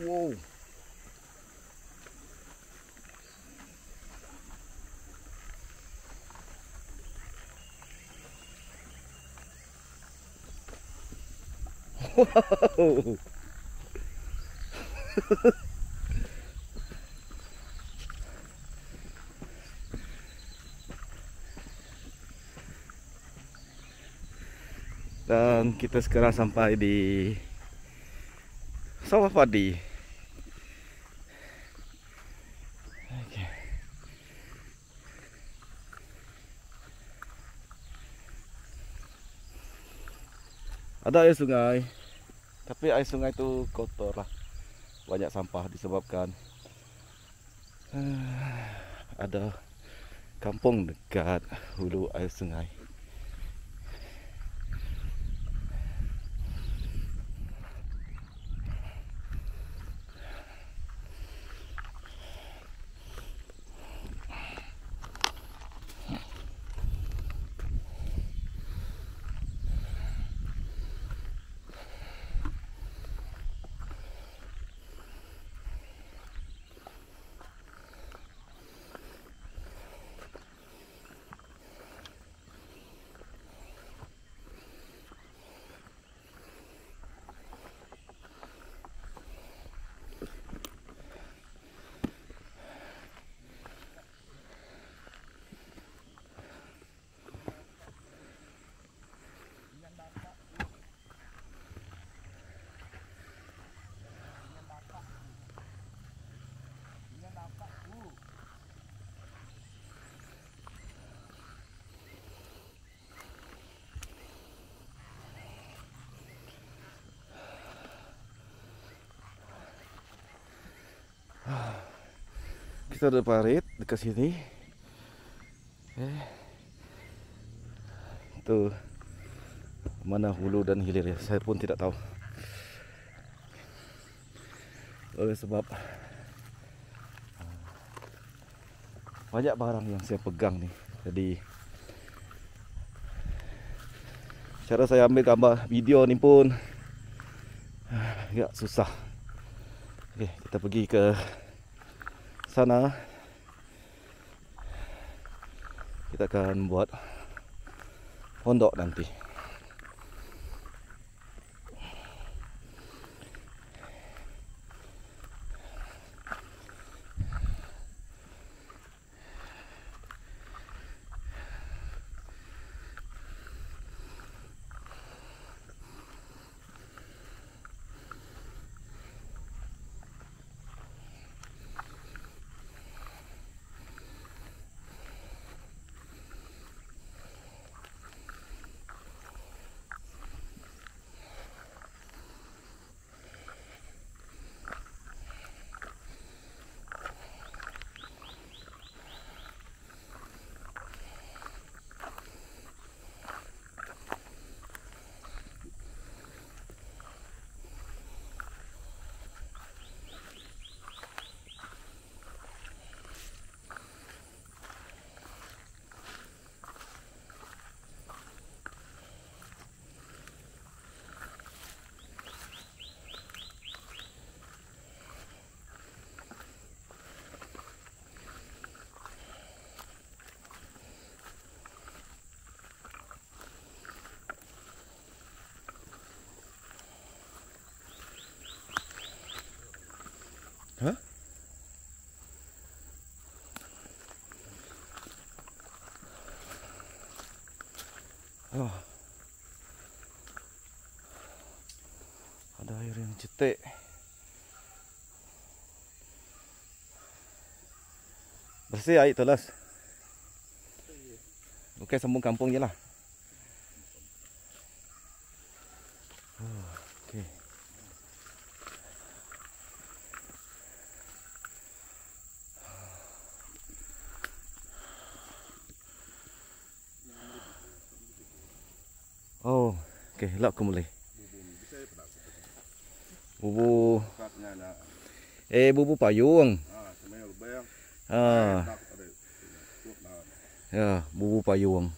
Wow. Dan kita sekarang sampai di Sawah Padi. Ada air sungai. Tapi air sungai itu kotor lah. Banyak sampah disebabkan ada kampung dekat hulu air sungai. Kita ada parit dekat sini. Eh. Itu mana hulu dan hilir ya. Saya pun tidak tahu. Oleh sebab banyak barang yang saya pegang ni. Jadi cara saya ambil gambar video ni pun agak susah. Okey, kita pergi ke sana kita akan buat pondok nanti. Oh. Ada air yang cetek. Bersih air telas. Okey, sambung kampung je lah. Oh, okey. Oh, okey, lap ke mulai. Bubu eh bubu payung. Ha, ya, bubu payung.